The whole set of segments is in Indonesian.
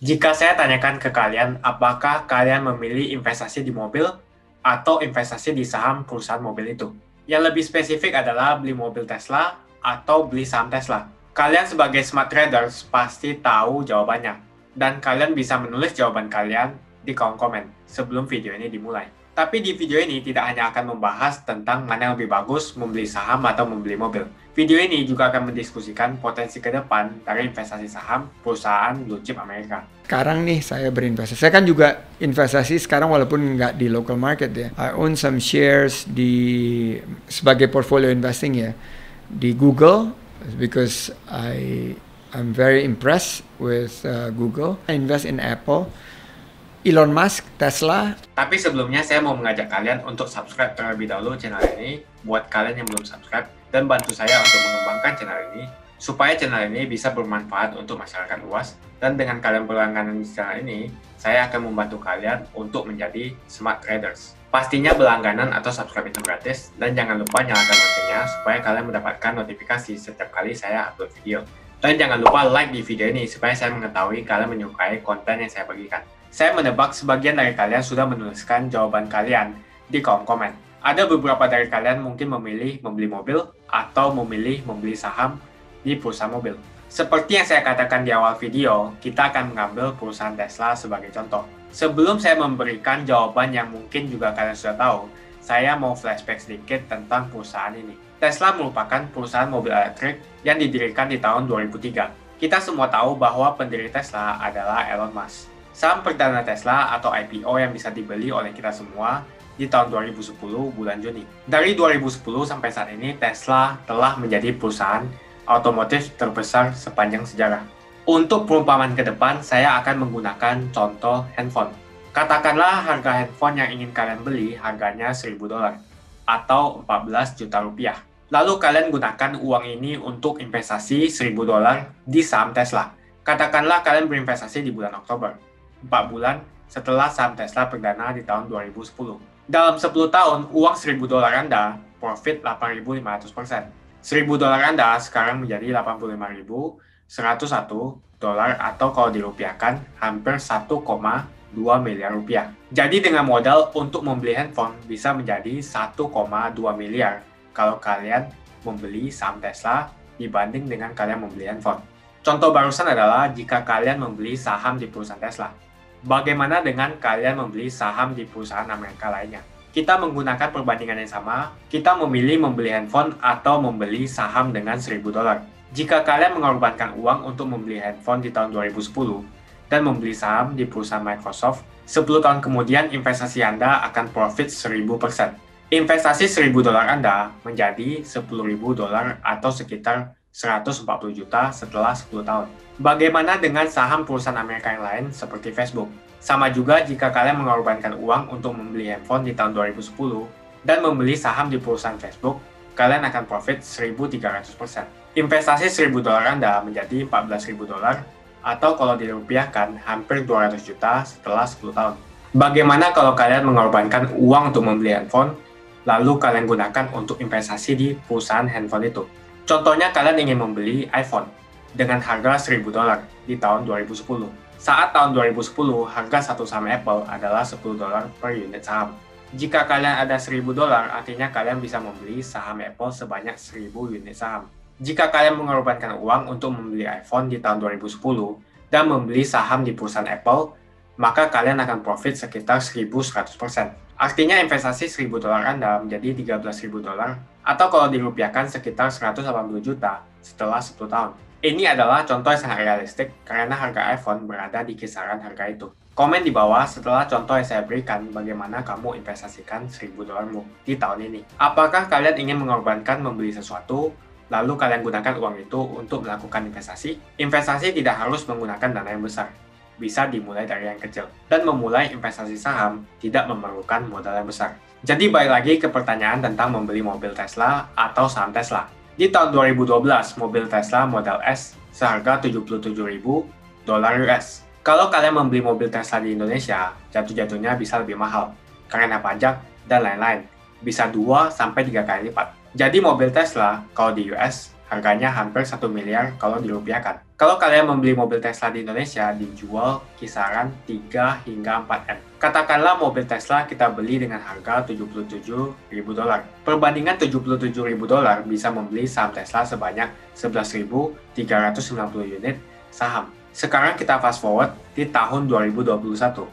Jika saya tanyakan ke kalian, apakah kalian memilih investasi di mobil atau investasi di saham perusahaan mobil itu? Yang lebih spesifik adalah beli mobil Tesla atau beli saham Tesla. Kalian sebagai smart traders pasti tahu jawabannya. Dan kalian bisa menulis jawaban kalian di kolom komen sebelum video ini dimulai. Tapi di video ini tidak hanya akan membahas tentang mana yang lebih bagus membeli saham atau membeli mobil. Video ini juga akan mendiskusikan potensi ke depan dari investasi saham perusahaan blue chip Amerika. Sekarang nih saya berinvestasi. Saya kan juga investasi sekarang walaupun nggak di local market ya. I own some shares di sebagai portfolio investing ya di Google because I I'm very impressed with uh, Google. I invest in Apple Elon Musk, Tesla. Tapi sebelumnya saya mau mengajak kalian untuk subscribe terlebih dahulu channel ini buat kalian yang belum subscribe dan bantu saya untuk mengembangkan channel ini supaya channel ini bisa bermanfaat untuk masyarakat luas dan dengan kalian berlangganan di channel ini saya akan membantu kalian untuk menjadi smart traders. Pastinya berlangganan atau subscribe itu gratis dan jangan lupa nyalakan loncengnya supaya kalian mendapatkan notifikasi setiap kali saya upload video. Dan jangan lupa like di video ini supaya saya mengetahui kalian menyukai konten yang saya bagikan. Saya menebak sebagian dari kalian sudah menuliskan jawaban kalian di kolom komen. Ada beberapa dari kalian mungkin memilih membeli mobil atau memilih membeli saham di perusahaan mobil. Seperti yang saya katakan di awal video, kita akan mengambil perusahaan Tesla sebagai contoh. Sebelum saya memberikan jawaban yang mungkin juga kalian sudah tahu, saya mau flashback sedikit tentang perusahaan ini. Tesla merupakan perusahaan mobil elektrik yang didirikan di tahun 2003. Kita semua tahu bahwa pendiri Tesla adalah Elon Musk. Saham perdana Tesla atau IPO yang bisa dibeli oleh kita semua di tahun 2010 bulan Juni. Dari 2010 sampai saat ini Tesla telah menjadi perusahaan otomotif terbesar sepanjang sejarah. Untuk perumpamaan ke depan, saya akan menggunakan contoh handphone. Katakanlah harga handphone yang ingin kalian beli harganya 1000 dolar atau 14 juta rupiah. Lalu kalian gunakan uang ini untuk investasi 1000 dolar di saham Tesla. Katakanlah kalian berinvestasi di bulan Oktober 4 bulan setelah saham Tesla perdana di tahun 2010. Dalam 10 tahun, uang 1000 dolar Anda profit 8.500%. 1000 dolar Anda sekarang menjadi 85.101 dolar atau kalau dirupiahkan hampir 1,2 miliar rupiah. Jadi dengan modal untuk membeli handphone bisa menjadi 1,2 miliar kalau kalian membeli saham Tesla dibanding dengan kalian membeli handphone. Contoh barusan adalah jika kalian membeli saham di perusahaan Tesla. Bagaimana dengan kalian membeli saham di perusahaan Amerika lainnya? Kita menggunakan perbandingan yang sama, kita memilih membeli handphone atau membeli saham dengan 1000 dolar. Jika kalian mengorbankan uang untuk membeli handphone di tahun 2010 dan membeli saham di perusahaan Microsoft, 10 tahun kemudian investasi Anda akan profit 1000%. Investasi 1000 dolar Anda menjadi 10.000 dolar atau sekitar 140 juta setelah 10 tahun. Bagaimana dengan saham perusahaan Amerika yang lain seperti Facebook? Sama juga jika kalian mengorbankan uang untuk membeli handphone di tahun 2010 dan membeli saham di perusahaan Facebook, kalian akan profit 1.300%. Investasi 1.000 dolar Anda menjadi 14.000 dolar atau kalau dirupiahkan hampir 200 juta setelah 10 tahun. Bagaimana kalau kalian mengorbankan uang untuk membeli handphone, lalu kalian gunakan untuk investasi di perusahaan handphone itu? Contohnya kalian ingin membeli iPhone dengan harga 1000 dolar di tahun 2010. Saat tahun 2010, harga satu saham Apple adalah 10 dolar per unit saham. Jika kalian ada 1000 dolar, artinya kalian bisa membeli saham Apple sebanyak 1000 unit saham. Jika kalian mengorbankan uang untuk membeli iPhone di tahun 2010 dan membeli saham di perusahaan Apple, maka kalian akan profit sekitar 1100%. Artinya investasi 1000 dolar Anda menjadi 13.000 dolar atau kalau dirupiahkan sekitar 180 juta setelah 10 tahun. Ini adalah contoh yang sangat realistik karena harga iPhone berada di kisaran harga itu. Komen di bawah setelah contoh yang saya berikan bagaimana kamu investasikan 1000 dolarmu di tahun ini. Apakah kalian ingin mengorbankan membeli sesuatu lalu kalian gunakan uang itu untuk melakukan investasi? Investasi tidak harus menggunakan dana yang besar bisa dimulai dari yang kecil. Dan memulai investasi saham tidak memerlukan modal yang besar. Jadi balik lagi ke pertanyaan tentang membeli mobil Tesla atau saham Tesla. Di tahun 2012, mobil Tesla Model S seharga 77.000 dolar US. Kalau kalian membeli mobil Tesla di Indonesia, jatuh-jatuhnya bisa lebih mahal karena pajak dan lain-lain. Bisa 2 sampai 3 kali lipat. Jadi mobil Tesla kalau di US harganya hampir 1 miliar kalau dirupiahkan. Kalau kalian membeli mobil Tesla di Indonesia, dijual kisaran 3 hingga 4 M. Katakanlah mobil Tesla kita beli dengan harga 77 ribu dolar. Perbandingan 77 ribu dolar bisa membeli saham Tesla sebanyak 11.390 unit saham. Sekarang kita fast forward di tahun 2021.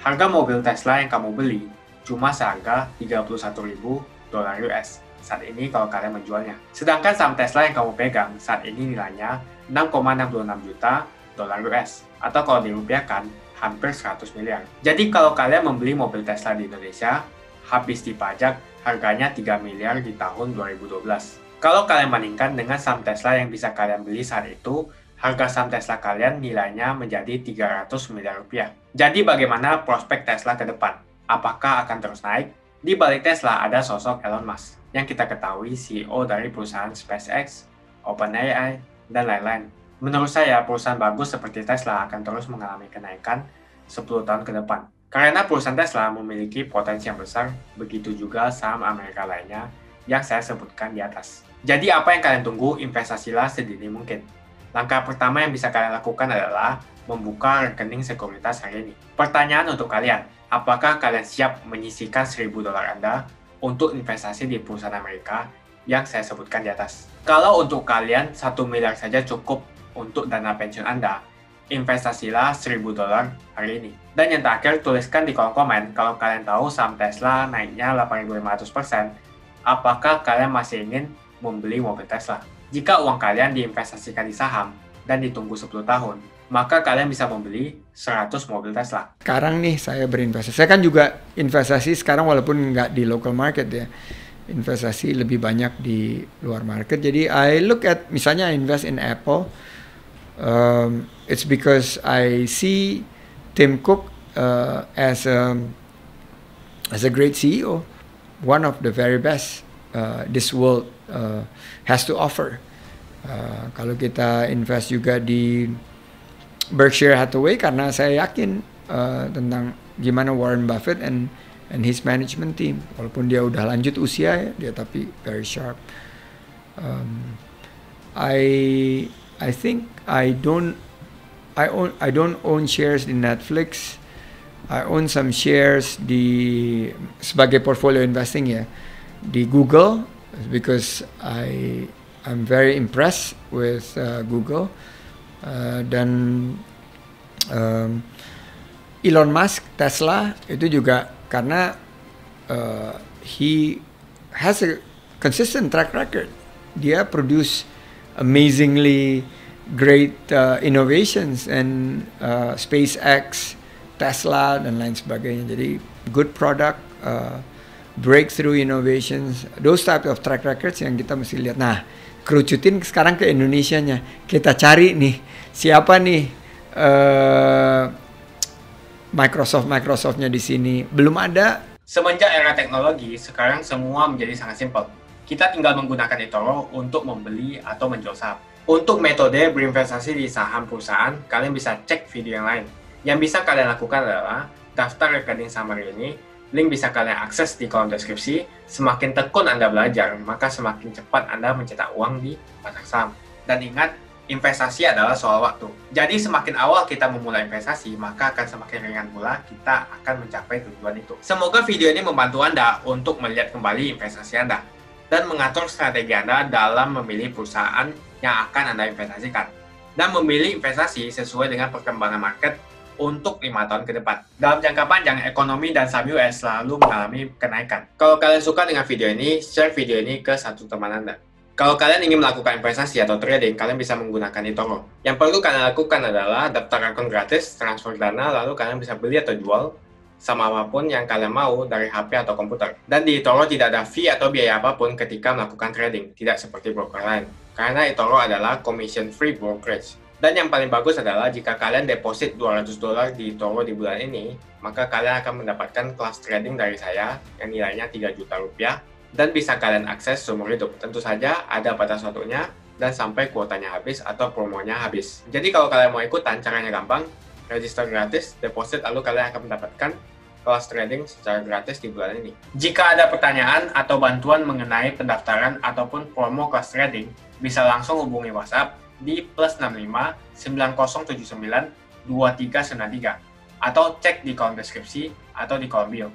Harga mobil Tesla yang kamu beli cuma seharga 31 ribu dolar US saat ini kalau kalian menjualnya. Sedangkan saham Tesla yang kamu pegang saat ini nilainya 6,66 juta dolar US atau kalau dirupiahkan hampir 100 miliar. Jadi kalau kalian membeli mobil Tesla di Indonesia, habis dipajak harganya 3 miliar di tahun 2012. Kalau kalian bandingkan dengan saham Tesla yang bisa kalian beli saat itu, harga saham Tesla kalian nilainya menjadi 300 miliar rupiah. Jadi bagaimana prospek Tesla ke depan? Apakah akan terus naik? Di balik Tesla ada sosok Elon Musk, yang kita ketahui CEO dari perusahaan SpaceX, OpenAI, dan lain-lain. Menurut saya, perusahaan bagus seperti Tesla akan terus mengalami kenaikan 10 tahun ke depan. Karena perusahaan Tesla memiliki potensi yang besar, begitu juga saham Amerika lainnya yang saya sebutkan di atas. Jadi apa yang kalian tunggu? Investasilah sedini mungkin. Langkah pertama yang bisa kalian lakukan adalah membuka rekening sekuritas hari ini. Pertanyaan untuk kalian, apakah kalian siap menyisikan 1000 dolar Anda untuk investasi di perusahaan Amerika yang saya sebutkan di atas. Kalau untuk kalian, satu miliar saja cukup untuk dana pensiun Anda, investasilah 1000 dolar hari ini. Dan yang terakhir, tuliskan di kolom komen kalau kalian tahu saham Tesla naiknya 8.500%, apakah kalian masih ingin membeli mobil Tesla? Jika uang kalian diinvestasikan di saham dan ditunggu 10 tahun, maka kalian bisa membeli 100 mobil Tesla. Sekarang nih saya berinvestasi. Saya kan juga investasi sekarang walaupun nggak di local market ya investasi lebih banyak di luar market. Jadi I look at misalnya I invest in Apple, um, it's because I see Tim Cook uh, as a as a great CEO, one of the very best uh, this world uh, has to offer. Uh, kalau kita invest juga di Berkshire Hathaway karena saya yakin uh, tentang gimana Warren Buffett and and his management team. Walaupun dia udah lanjut usia ya dia tapi very sharp. Um, I I think I don't I own I don't own shares di Netflix. I own some shares di sebagai portfolio investing ya di Google because I I'm very impressed with uh, Google uh, dan um, Elon Musk Tesla itu juga karena uh, he has a consistent track record. Dia produce amazingly great uh, innovations and uh, SpaceX, Tesla dan lain sebagainya. Jadi good product, uh, breakthrough innovations, those type of track records yang kita mesti lihat. Nah, kerucutin sekarang ke Indonesia-nya. Kita cari nih siapa nih uh, Microsoft Microsoftnya di sini belum ada. Semenjak era teknologi, sekarang semua menjadi sangat simpel. Kita tinggal menggunakan eToro untuk membeli atau menjual saham. Untuk metode berinvestasi di saham perusahaan, kalian bisa cek video yang lain. Yang bisa kalian lakukan adalah daftar rekening hari ini, link bisa kalian akses di kolom deskripsi. Semakin tekun Anda belajar, maka semakin cepat Anda mencetak uang di pasar saham. Dan ingat, investasi adalah soal waktu. Jadi semakin awal kita memulai investasi, maka akan semakin ringan pula kita akan mencapai tujuan itu. Semoga video ini membantu Anda untuk melihat kembali investasi Anda dan mengatur strategi Anda dalam memilih perusahaan yang akan Anda investasikan dan memilih investasi sesuai dengan perkembangan market untuk lima tahun ke depan. Dalam jangka panjang, ekonomi dan saham US selalu mengalami kenaikan. Kalau kalian suka dengan video ini, share video ini ke satu teman Anda. Kalau kalian ingin melakukan investasi atau trading, kalian bisa menggunakan eToro. Yang perlu kalian lakukan adalah daftar akun gratis, transfer dana, lalu kalian bisa beli atau jual sama apa pun yang kalian mau dari HP atau komputer. Dan di eToro tidak ada fee atau biaya apa pun ketika melakukan trading, tidak seperti broker lain. Karena eToro adalah commission free brokerage. Dan yang paling bagus adalah jika kalian deposit 200 dolar di eToro di bulan ini, maka kalian akan mendapatkan kelas trading dari saya yang nilainya 3 juta rupiah dan bisa kalian akses seumur hidup. Tentu saja ada batas waktunya dan sampai kuotanya habis atau promonya habis. Jadi kalau kalian mau ikutan, caranya gampang, register gratis, deposit, lalu kalian akan mendapatkan kelas trading secara gratis di bulan ini. Jika ada pertanyaan atau bantuan mengenai pendaftaran ataupun promo kelas trading, bisa langsung hubungi WhatsApp di plus 65 9079 2393 atau cek di kolom deskripsi atau di kolom bio.